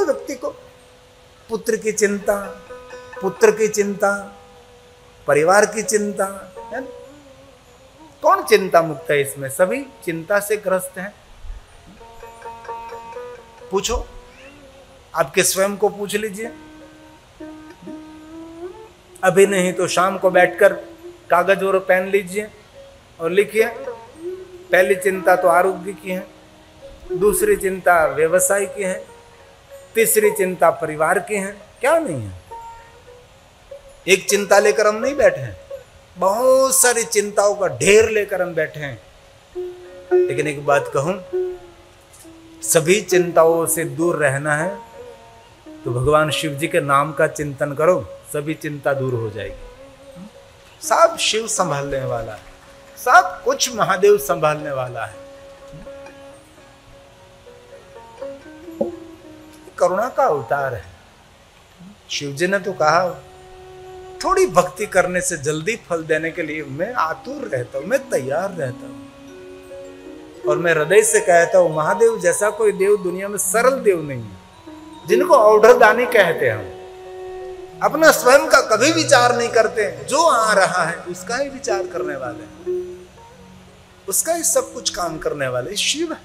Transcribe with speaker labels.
Speaker 1: कोई व्यक्ति को पुत्र की चिंता, पुत्र की चिंता, परिवार की चिंता, है कौन चिंता मुक्त है इसमें? सभी चिंता से ग्रस्त हैं। पूछो। आपके स्वयं को पूछ लीजिए। अभी नहीं तो शाम को बैठकर कागज़ और पेन लीजिए और लिखिए। पहली चिंता तो आरोग्य की है, दूसरी चिंता व्यवसाय की है तीसरी चिंता परिवार की है, क्या नहीं है? एक चिंता लेकर हम नहीं बैठे हैं। बहुत सारी चिंताओं का ढेर लेकर हम बैठे हैं। लेकिन एक बात कहूँ, सभी चिंताओं से दूर रहना है तो भगवान शिव जी के नाम का चिंतन करो, सभी चिंता दूर हो जाएगी। सब शिव संभालने वाला है सब कुछ महादेव संभालने वाला है। करुणा का अवतार है। शिव जी ने तो कहा, थोड़ी भक्ति करने से जल्दी फल देने के लिए मैं आतुर रहता हूँ, मैं तैयार रहता हूँ। और मैं हृदय से कहता हूँ, महादेव जैसा कोई देव दुनिया में सरल देव नहीं है, जिनको ऑर्डर दानी कहते हैं हम। अपना स्वयं का कभी विचार नहीं करते, जो आ रहा है, उसका ही विचार करने वाले उसका ही सब कुछ काम करने वाले शिव है।